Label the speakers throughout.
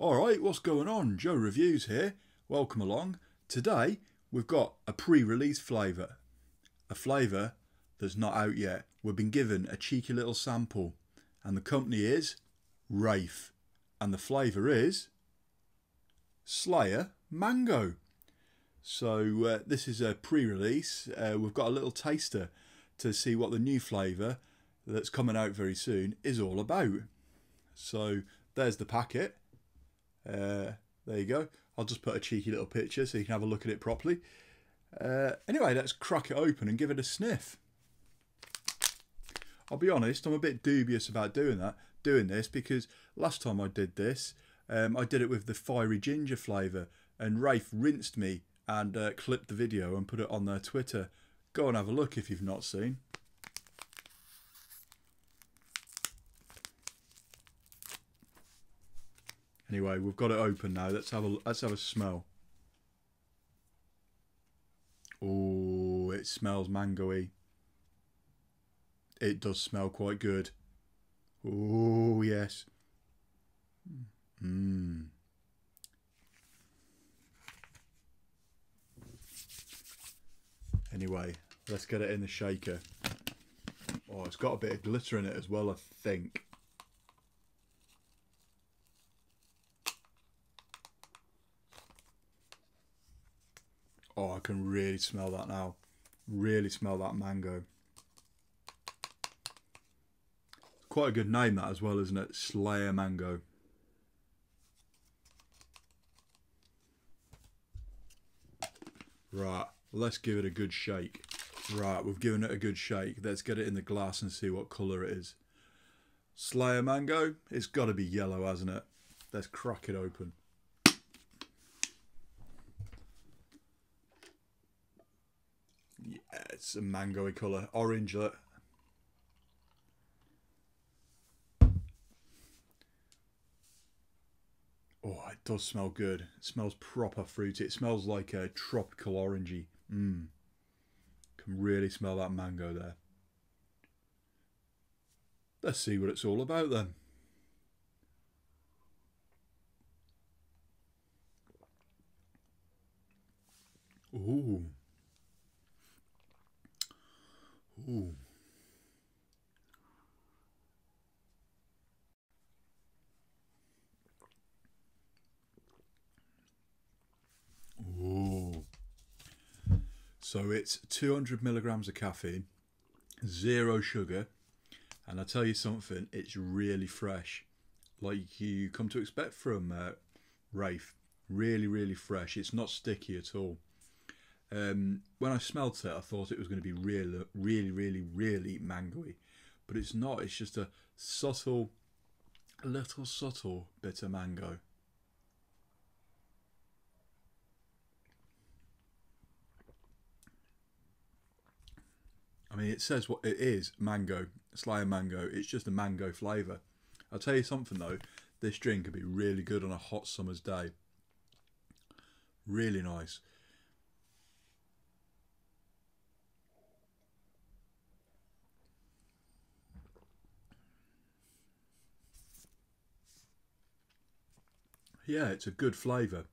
Speaker 1: Alright, what's going on? Joe Reviews here. Welcome along. Today we've got a pre-release flavour. A flavour that's not out yet. We've been given a cheeky little sample and the company is Wraith and the flavour is Slayer Mango. So uh, this is a pre-release. Uh, we've got a little taster to see what the new flavour that's coming out very soon is all about. So there's the packet. Uh, there you go. I'll just put a cheeky little picture so you can have a look at it properly. Uh, anyway, let's crack it open and give it a sniff. I'll be honest, I'm a bit dubious about doing that, doing this because last time I did this, um, I did it with the fiery ginger flavour, and Wraith rinsed me and uh, clipped the video and put it on their Twitter. Go and have a look if you've not seen. Anyway, we've got it open now. Let's have a let's have a smell. Oh, it smells mangoey. It does smell quite good. Oh, yes. Mmm. Anyway, let's get it in the shaker. Oh, it's got a bit of glitter in it as well, I think. Oh, I can really smell that now. Really smell that mango. Quite a good name that as well, isn't it? Slayer Mango. Right, let's give it a good shake. Right, we've given it a good shake. Let's get it in the glass and see what colour it is. Slayer Mango, it's got to be yellow, hasn't it? Let's crack it open. Yeah, it's a mangoey colour. Orange. Look. Oh, it does smell good. It smells proper fruity. It smells like a tropical orangey. Mmm. Can really smell that mango there. Let's see what it's all about then. Ooh. Ooh. Ooh. So it's 200 milligrams of caffeine, zero sugar, and I tell you something, it's really fresh, like you come to expect from uh, Wraith. Really, really fresh. It's not sticky at all. Um, when I smelt it, I thought it was going to be really, really, really, really mangoey, but it's not. It's just a subtle, little subtle bit of mango. I mean, it says what it is mango, Slayer mango. It's just a mango flavour. I'll tell you something though, this drink could be really good on a hot summer's day. Really nice. Yeah, it's a good flavour.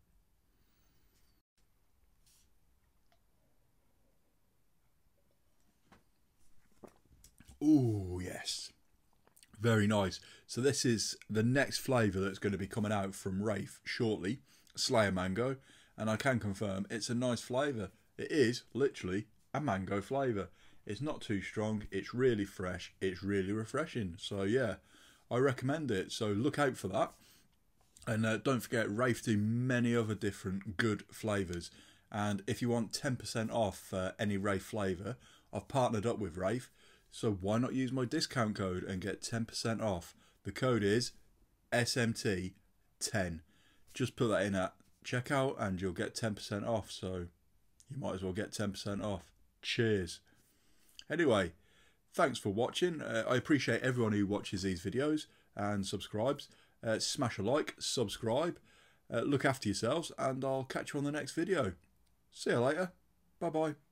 Speaker 1: Oh, yes. Very nice. So this is the next flavour that's going to be coming out from Wraith shortly. Slayer Mango. And I can confirm it's a nice flavour. It is literally a mango flavour. It's not too strong. It's really fresh. It's really refreshing. So yeah, I recommend it. So look out for that. And uh, don't forget, Wraith do many other different good flavours. And if you want 10% off uh, any Wraith flavour, I've partnered up with Wraith. So why not use my discount code and get 10% off? The code is SMT10. Just put that in at checkout and you'll get 10% off. So you might as well get 10% off. Cheers. Anyway, thanks for watching. Uh, I appreciate everyone who watches these videos and subscribes. Uh, smash a like, subscribe, uh, look after yourselves, and I'll catch you on the next video. See you later. Bye bye.